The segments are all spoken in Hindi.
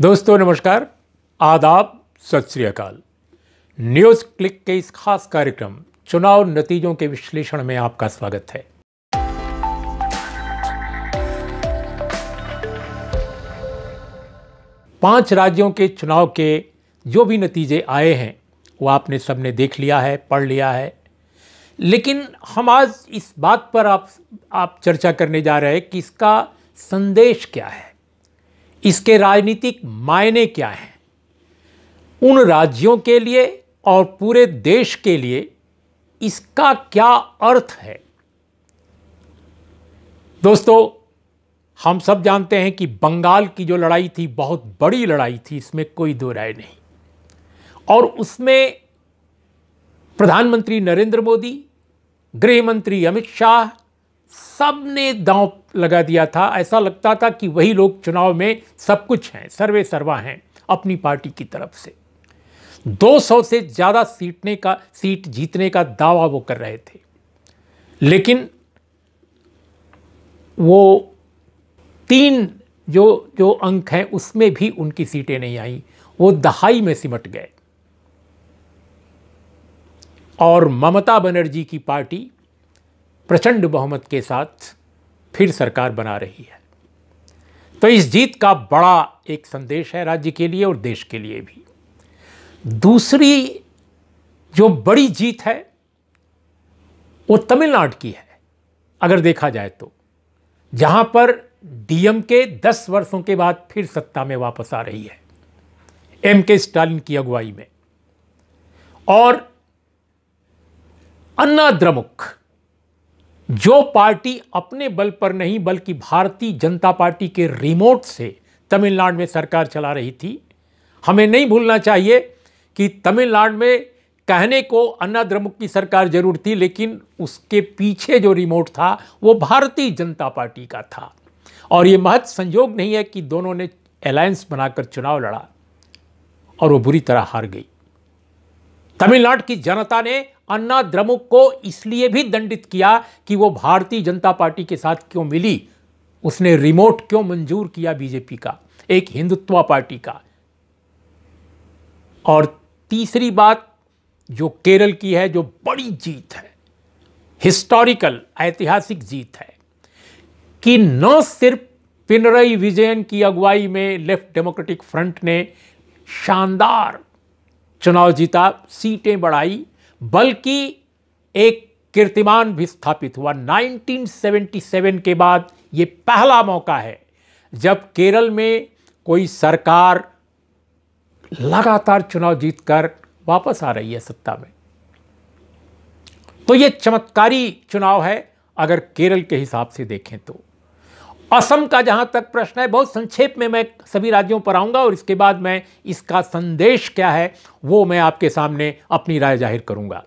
दोस्तों, नमस्कार। आदाब। सत श्री अकाल। न्यूज़ क्लिक के इस खास कार्यक्रम, चुनाव नतीजों के विश्लेषण में आपका स्वागत है। पाँच राज्यों के चुनाव के जो भी नतीजे आए हैं, वो आपने सबने देख लिया है, पढ़ लिया है। लेकिन हम आज इस बात पर आप आप चर्चा करने जा रहे हैं कि इसका संदेश क्या है। इसके राजनीतिक मायने क्या हैं? उन राज्यों के लिए और पूरे देश के लिए इसका क्या अर्थ है? दोस्तों, हम सब जानते हैं कि बंगाल की जो लड़ाई थी, बहुत बड़ी लड़ाई थी, इसमें कोई दो राय नहीं। और उसमें प्रधानमंत्री नरेंद्र मोदी गृह मंत्री अमित शाह, सबने दांव लगा दिया था। ऐसा लगता था कि वही लोग चुनाव में सब कुछ हैं, सर्वे सर्वा हैं, अपनी पार्टी की तरफ़ से। 200 से ज़्यादा सीटने का, सीट जीतने का दावा वो कर रहे थे। लेकिन वो तीन जो जो अंक हैं, उसमें भी उनकी सीटें नहीं आई। वो दहाई में सिमट गए। और ममता बनर्जी की पार्टी प्रचंड बहुमत के साथ फिर सरकार बना रही है। तो इस जीत का बड़ा एक संदेश है राज्य के लिए और देश के लिए भी। दूसरी जो बड़ी जीत है, वो तमिलनाडु की है, अगर देखा जाए तो। जहाँ पर डीएम के 10 वर्षों के बाद फिर सत्ता में वापस आ रही है, एम के स्टालिन की अगुवाई में। और अन्ना द्रमुख जो पार्टी अपने बल पर नहीं, बल्कि भारतीय जनता पार्टी के रिमोट से तमिलनाडु में सरकार चला रही थी। हमें नहीं भूलना चाहिए कि तमिलनाडु में कहने को अन्ना द्रमुक की सरकार ज़रूर थी, लेकिन उसके पीछे जो रिमोट था, वो भारतीय जनता पार्टी का था। और ये महत्व संयोग नहीं है कि दोनों ने अलायंस बनाकर चुनाव लड़ा और वो बुरी तरह हार गई। तमिलनाडु की जनता ने अन्ना द्रमुक को इसलिए भी दंडित किया कि वो भारतीय जनता पार्टी के साथ क्यों मिली? उसने रिमोट क्यों मंजूर किया बीजेपी का? एक हिंदुत्व पार्टी का। और तीसरी बात जो केरल की है, जो बड़ी जीत है, हिस्टोरिकल, ऐतिहासिक जीत है, कि न सिर्फ़ पिनरई विजयन की अगुवाई में लेफ़्ट डेमोक्रेटिक फ्रंट ने शानदार चुनाव जीता, सीटें बढ़ाई बल्कि एक कीर्तिमान भी स्थापित हुआ। 1977 के बाद ये पहला मौका है, जब केरल में कोई सरकार लगातार चुनाव जीतकर वापस आ रही है सत्ता में। तो ये चमत्कारी चुनाव है, अगर केरल के हिसाब से देखें तो। असम का जहाँ तक प्रश्न है, बहुत संक्षेप में मैं सभी राज्यों पर आऊँगा और इसके बाद मैं इसका संदेश क्या है, वो मैं आपके सामने अपनी राय ज़ाहिर करूँगा।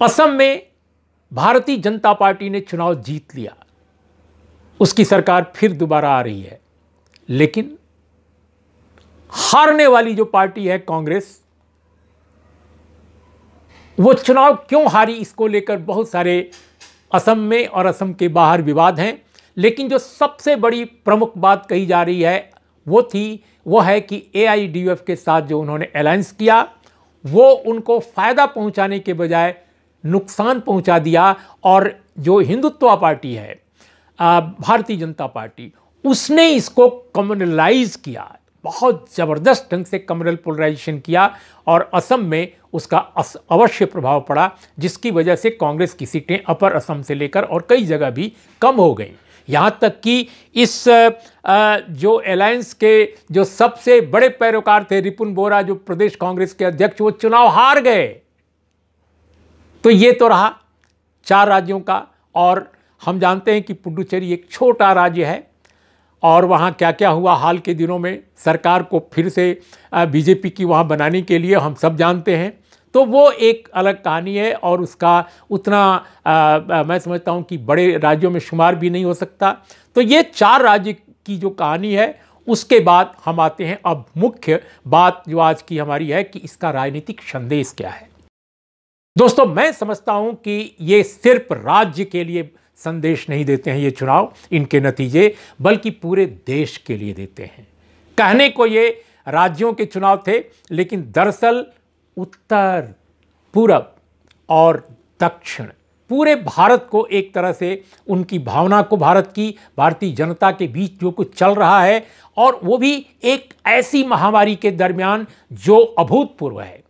असम में भारतीय जनता पार्टी ने चुनाव जीत लिया। उसकी सरकार फिर दोबारा आ रही है। लेकिन हारने वाली जो पार्टी है, कांग्रेस, वो चुनाव क्यों हारी, इसको लेकर बहुत सारे असम में और असम के बाहर विवाद हैं। लेकिन जो सबसे बड़ी प्रमुख बात कही जा रही है, वो थी, वो है कि एआईडीयूएफ के साथ जो उन्होंने अलायंस किया, वो उनको फ़ायदा पहुँचाने के बजाय नुकसान पहुँचा दिया और जो हिंदुत्व पार्टी है भारतीय जनता पार्टी, उसने इसको कम्युनलाइज किया, बहुत ज़बरदस्त ढंग से कम्युनल पोलराइजेशन किया और असम में उसका अवश्य प्रभाव पड़ा, जिसकी वजह से कांग्रेस की सीटें अपर असम से लेकर और कई जगह भी कम हो गई। यहाँ तक कि इस जो अलायंस के जो सबसे बड़े पैरोकार थे, रिपुन बोरा, जो प्रदेश कांग्रेस के अध्यक्ष, वो चुनाव हार गए। तो ये तो रहा चार राज्यों का। और हम जानते हैं कि पुडुचेरी एक छोटा राज्य है। और वहाँ क्या क्या हुआ हाल के दिनों में? सरकार को फिर से बीजेपी की वहाँ बनाने के लिए हम सब जानते हैं। तो वो एक अलग कहानी है और उसका उतना आ, मैं समझता हूँ कि बड़े राज्यों में शुमार भी नहीं हो सकता। तो ये चार राज्य की जो कहानी है उसके बाद हम आते हैं। अब मुख्य बात जो आज की हमारी है कि इसका राजनीतिक संदेश क्या है। दोस्तों मैं समझता हूँ कि ये सिर्फ़ राज्य के लिए संदेश नहीं देते हैं ये चुनाव इनके नतीजे बल्कि पूरे देश के लिए देते हैं। कहने को ये राज्यों के चुनाव थे लेकिन दरअसल उत्तर, पूरब और दक्षिण। पूरे भारत को एक तरह से उनकी भावना को भारत की, भारतीय जनता के बीच जो कुछ चल रहा है और वो भी एक ऐसी महामारी के दरमियान जो अभूतपूर्व है।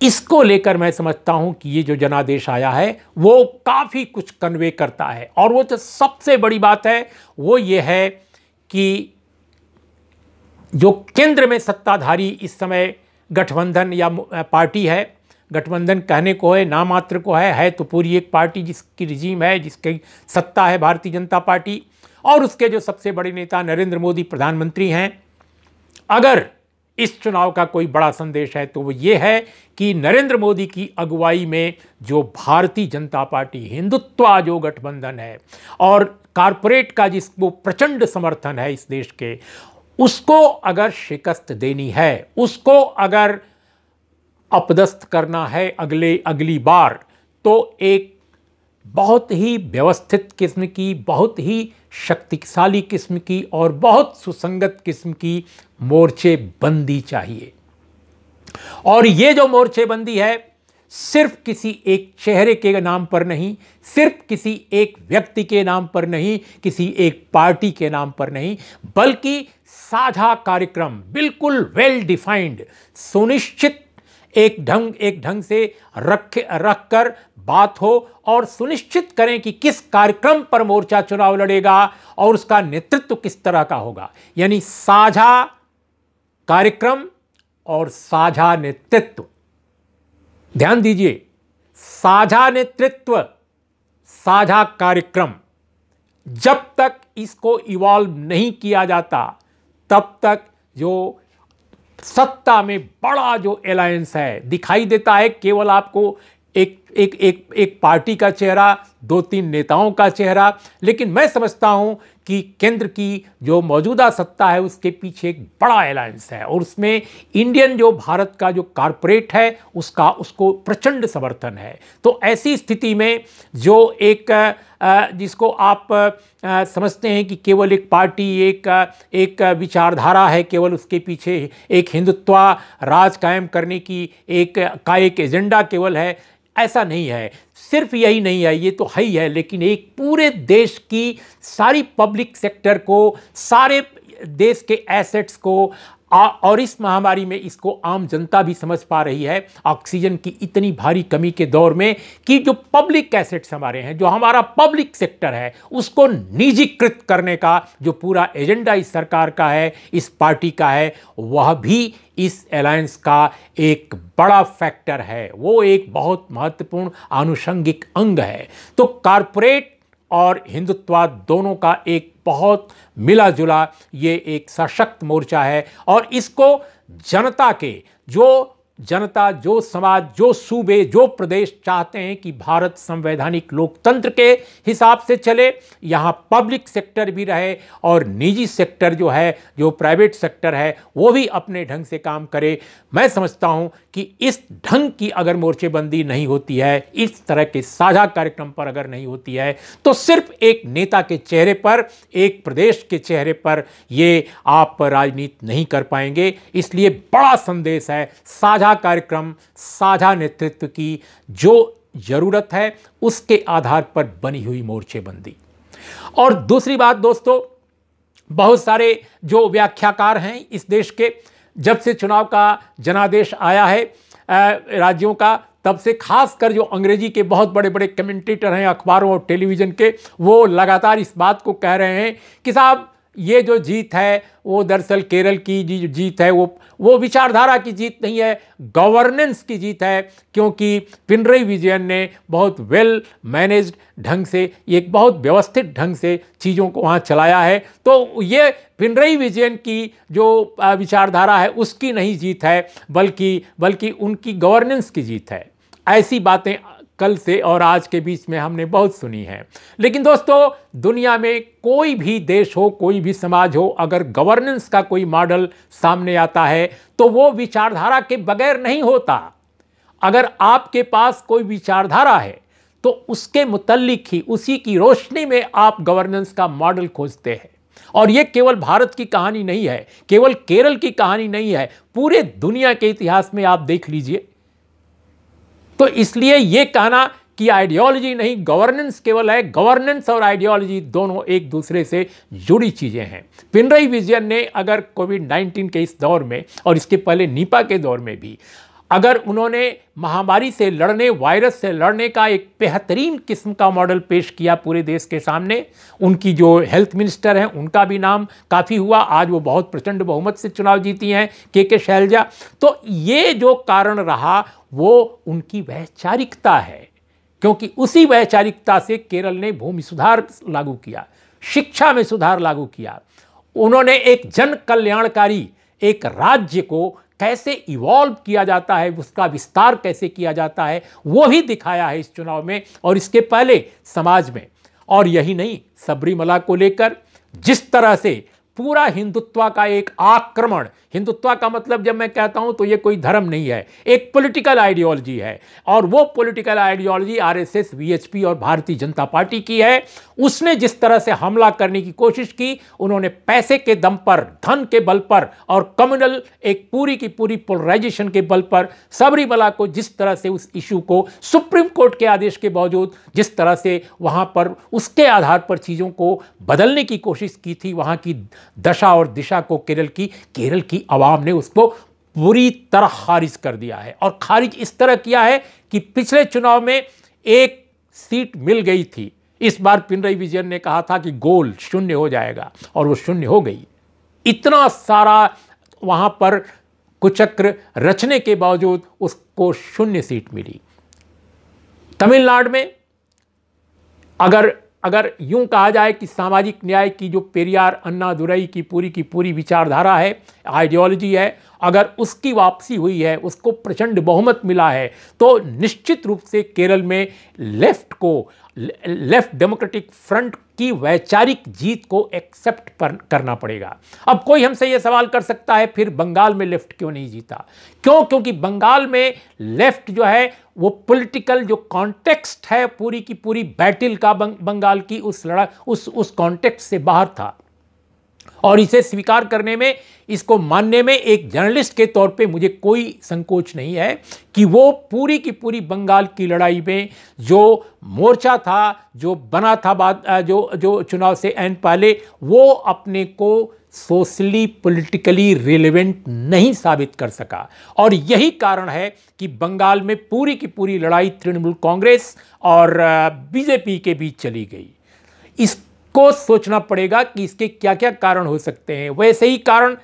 इसको लेकर मैं समझता हूँ कि ये जो जनादेश आया है, वो काफ़ी कुछ कन्वे करता है। और वो जो सबसे बड़ी बात है, वो ये है कि जो केंद्र में सत्ताधारी इस समय गठबंधन या पार्टी है, गठबंधन कहने को है नामात्र को है है तो पूरी एक पार्टी जिसकी रिजीम है, जिसकी सत्ता है भारतीय जनता पार्टी। और उसके जो सबसे बड़े नेता नरेंद्र मोदी प्रधानमंत्री हैं, अगर इस चुनाव का कोई बड़ा संदेश है तो वो ये है कि नरेंद्र मोदी की अगुवाई में जो भारतीय जनता पार्टी, हिंदुत्व जो गठबंधन है, और कारपोरेट का जिसको प्रचंड समर्थन है इस देश के उसको अगर शिकस्त देनी है, उसको अगर अपदस्थ करना है अगले, अगली बार तो एक बहुत ही व्यवस्थित किस्म की, बहुत ही शक्तिशाली किस्म की और बहुत सुसंगत किस्म की मोर्चे मोर्चेबंदी चाहिए। और ये जो मोर्चे मोर्चेबंदी है सिर्फ़ किसी एक चेहरे के नाम पर नहीं, सिर्फ़ किसी एक व्यक्ति के नाम पर नहीं, किसी एक पार्टी के नाम पर नहीं, बल्कि साझा कार्यक्रम बिल्कुल वेल डिफाइंड सुनिश्चित, एक ढंग एक ढंग से रख रख कर बात हो और सुनिश्चित करें कि किस कार्यक्रम पर मोर्चा चुनाव लड़ेगा और उसका नेतृत्व किस तरह का होगा। यानी साझा कार्यक्रम और साझा नेतृत्व। ध्यान दीजिए, साझा नेतृत्व, साझा कार्यक्रम, जब तक इसको इवॉल्व नहीं किया जाता, तब तक जो सत्ता में बड़ा जो अलायंस है, दिखाई देता है, केवल आपको एक एक एक एक पार्टी का चेहरा दो तीन नेताओं का चेहरा, लेकिन मैं समझता हूँ कि केंद्र की जो मौजूदा सत्ता है, उसके पीछे एक बड़ा अलायंस है और उसमें इंडियन जो भारत का जो कारपोरेट है, उसका, उसको प्रचंड समर्थन है। तो ऐसी स्थिति में जो एक जिसको आप समझते हैं कि केवल एक पार्टी, एक एक विचारधारा है, केवल उसके पीछे एक हिंदुत्व राज कायम करने की एक, का एक एजेंडा केवल है ऐसा नहीं है। सिर्फ़ यही नहीं है, ये तो है ही है, लेकिन एक पूरे देश की सारी पब्लिक सेक्टर को, सारे देश के एसेट्स को और इस महामारी में इसको आम जनता भी समझ पा रही है, ऑक्सीजन की इतनी भारी कमी के दौर में कि जो पब्लिक एसेट्स हमारे हैं, जो हमारा पब्लिक सेक्टर है, उसको निजीकृत करने का जो पूरा एजेंडा इस सरकार का है, इस पार्टी का है, वह भी इस अलायंस का एक बड़ा फैक्टर है। वो एक बहुत महत्वपूर्ण आनुषंगिक अंग है। तो कारपोरेट और हिंदुत्ववाद दोनों का एक बहुत मिला जुला ये एक सशक्त मोर्चा है और इसको जनता के, जो जनता जो समाज, जो सूबे, जो प्रदेश चाहते हैं कि भारत संवैधानिक लोकतंत्र के हिसाब से चले, यहाँ पब्लिक सेक्टर भी रहे और निजी सेक्टर जो है, जो प्राइवेट सेक्टर है, वो भी अपने ढंग से काम करे। मैं समझता हूँ कि इस ढंग की अगर मोर्चेबंदी नहीं होती है, इस तरह के साझा कार्यक्रम पर अगर नहीं होती है तो सिर्फ़ एक नेता के चेहरे पर, एक प्रदेश के चेहरे पर ये आप राजनीति नहीं कर पाएँगे। इसलिए बड़ा संदेश है, साझा साझा कार्यक्रम साझा नेतृत्व की जो ज़रूरत है, उसके आधार पर बनी हुई मोर्चेबंदी। और दूसरी बात दोस्तों, बहुत सारे जो व्याख्याकार हैं इस देश के, जब से चुनाव का जनादेश आया है राज्यों का, तब से खासकर जो अंग्रेज़ी के बहुत बड़े बड़े कमेंटेटर हैं, अखबारों और टेलीविज़न के, वो लगातार इस बात को कह रहे हैं कि साहब ये जो जीत है, वो दरअसल केरल की जी जीत है, वो वो विचारधारा की जीत नहीं है गवर्नेंस की जीत है, क्योंकि पिनरई विजयन ने बहुत वेल मैनेज्ड ढंग से, एक बहुत व्यवस्थित ढंग से चीज़ों को वहाँ चलाया है। तो ये पिनरई विजयन की जो विचारधारा है, उसकी नहीं जीत है, बल्कि बल्कि उनकी गवर्नेंस की जीत है। ऐसी बातें कल से और आज के बीच में हमने बहुत सुनी है। लेकिन दोस्तों, दुनिया में कोई भी देश हो, कोई भी समाज हो, अगर गवर्नेंस का कोई मॉडल सामने आता है तो वो विचारधारा के बगैर नहीं होता। अगर आपके पास कोई विचारधारा है तो उसके मुतलिक ही, उसी की रोशनी में आप गवर्नेंस का मॉडल खोजते हैं। और ये केवल भारत की कहानी नहीं है, केवल केरल की कहानी नहीं है, पूरे दुनिया के इतिहास में आप देख लीजिए। तो इसलिए यह कहना कि आइडियोलॉजी नहीं गवर्नेंस केवल है गवर्नेंस और आइडियोलॉजी दोनों एक दूसरे से जुड़ी चीज़ें हैं। पिनरई विजयन ने अगर कोविड 19 के इस दौर में और इसके पहले नीपा के दौर में भी अगर उन्होंने महामारी से लड़ने, वायरस से लड़ने का एक बेहतरीन किस्म का मॉडल पेश किया पूरे देश के सामने, उनकी जो हेल्थ मिनिस्टर हैं, उनका भी नाम काफ़ी हुआ। आज वो बहुत प्रचंड बहुमत से चुनाव जीती हैं, के के शैलजा। तो ये जो कारण रहा, वो उनकी वैचारिकता है, क्योंकि उसी वैचारिकता से केरल ने भूमि सुधार लागू किया, शिक्षा में सुधार लागू किया। उन्होंने एक जन कल्याणकारी एक राज्य को कैसे इवॉल्व किया जाता है, उसका विस्तार कैसे किया जाता है, वो ही दिखाया है इस चुनाव में और इसके पहले समाज में। और यही नहीं, सबरीमला को लेकर जिस तरह से पूरा हिंदुत्व का एक आक्रमण। हिंदुत्व का मतलब जब मैं कहता हूँ तो ये कोई धर्म नहीं है, एक पॉलिटिकल आइडियोलॉजी है। और वो पॉलिटिकल आइडियोलॉजी आरएसएस वीएचपी और भारतीय जनता पार्टी की है। उसने जिस तरह से हमला करने की कोशिश की, उन्होंने पैसे के दम पर, धन के बल पर और कम्युनल एक पूरी की पूरी पोलराइजेशन के बल पर सबरीमला को जिस तरह से उस इशू को सुप्रीम कोर्ट के आदेश के बावजूद जिस तरह से वहाँ पर उसके आधार पर चीज़ों को बदलने की कोशिश की थी, वहाँ की दशा और दिशा को केरल की केरल की आवाम ने उसको पूरी तरह खारिज कर दिया है। और खारिज इस तरह किया है कि पिछले चुनाव में एक सीट मिल गई थी। इस बार पिनरई विजयन ने कहा था कि गोल शून्य हो जाएगा और वो शून्य हो गई। इतना सारा वहाँ पर कुचक्र रचने के बावजूद उसको शून्य सीट मिली। तमिलनाडु में अगर अगर यूँ कहा जाए कि सामाजिक न्याय की जो पेरियार, अन्ना दुरई की पूरी की पूरी विचारधारा है आइडियोलॉजी है, अगर उसकी वापसी हुई है, उसको प्रचंड बहुमत मिला है तो निश्चित रूप से केरल में लेफ़्ट को लेफ़्ट डेमोक्रेटिक फ्रंट की वैचारिक जीत को एक्सेप्ट करना पड़ेगा। अब कोई हमसे यह सवाल कर सकता है, फिर बंगाल में लेफ़्ट क्यों नहीं जीता? क्यों? क्योंकि बंगाल में लेफ़्ट जो है, वो पॉलिटिकल जो कॉन्टेक्स्ट है, पूरी की पूरी बैटल का बंगाल की उस लड़ा उस उस कॉन्टेक्स्ट से बाहर था। और इसे स्वीकार करने में, इसको मानने में एक जर्नलिस्ट के तौर पे मुझे कोई संकोच नहीं है कि वो पूरी की पूरी बंगाल की लड़ाई में जो मोर्चा था, जो बना था बाद जो जो चुनाव से एन पहले, वो अपने को सोशली पॉलिटिकली रिलेवेंट नहीं साबित कर सका। और यही कारण है कि बंगाल में पूरी की पूरी लड़ाई तृणमूल कांग्रेस और बीजेपी के बीच चली गई। इसको सोचना पड़ेगा कि इसके क्या क्या कारण हो सकते हैं। वैसे ही कारण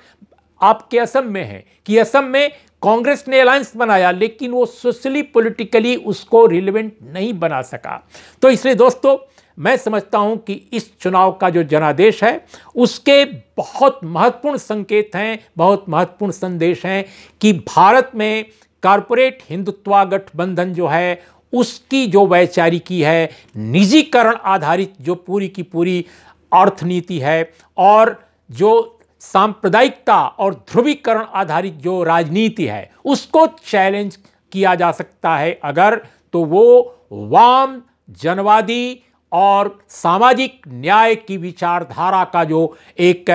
आपके असम में है कि असम में कांग्रेस ने अलायंस बनाया, लेकिन वो सोशली, पॉलिटिकली उसको रिलेवेंट नहीं बना सका। तो इसलिए दोस्तों, मैं समझता हूँ कि इस चुनाव का जो जनादेश है, उसके बहुत महत्वपूर्ण संकेत हैं, बहुत महत्वपूर्ण संदेश हैं कि भारत में कारपोरेट हिंदुत्वा गठबंधन जो है उसकी जो वैचारिकी है, निजीकरण आधारित जो पूरी की पूरी अर्थनीति है और जो सांप्रदायिकता और ध्रुवीकरण आधारित जो राजनीति है, उसको चैलेंज किया जा सकता है अगर तो वो वाम जनवादी और सामाजिक न्याय की विचारधारा का जो एक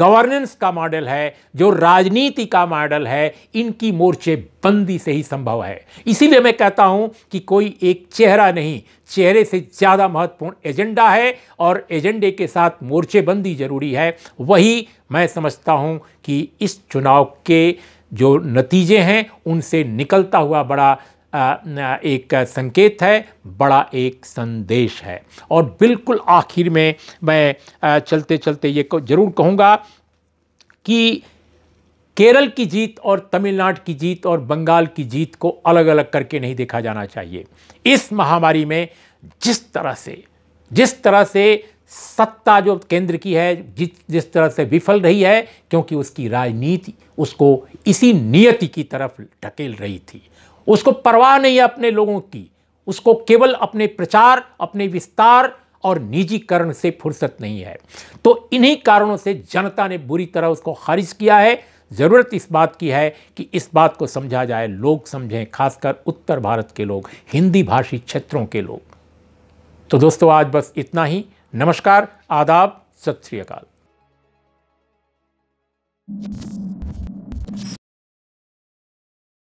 गवर्नेंस का मॉडल है, जो राजनीति का मॉडल है, इनकी मोर्चे बंदी से ही संभव है। इसीलिए मैं कहता हूँ कि कोई एक चेहरा नहीं, चेहरे से ज़्यादा महत्वपूर्ण एजेंडा है और एजेंडे के साथ मोर्चेबंदी ज़रूरी है। वही मैं समझता हूँ कि इस चुनाव के जो नतीजे हैं, उनसे निकलता हुआ बड़ा एक संकेत है, बड़ा एक संदेश है। और बिल्कुल आखिर में मैं चलते चलते ये ज़रूर कहूँगा कि केरल की जीत और तमिलनाडु की जीत और बंगाल की जीत को अलग अलग करके नहीं देखा जाना चाहिए। इस महामारी में जिस तरह से, जिस तरह से सत्ता जो केंद्र की है, जिस जिस तरह से विफल रही है, क्योंकि उसकी राजनीति उसको इसी नियति की तरफ़ ढकेल रही थी। उसको परवाह नहीं है अपने लोगों की। उसको केवल अपने प्रचार, अपने विस्तार और निजीकरण से फुर्सत नहीं है। तो इन्हीं कारणों से जनता ने बुरी तरह उसको खारिज किया है। ज़रूरत इस बात की है कि इस बात को समझा जाए। लोग समझें, खासकर उत्तर भारत के लोग, हिंदी भाषी क्षेत्रों के लोग। तो दोस्तों, आज बस इतना ही। नमस्कार, आदाब, सत श्री अकाल।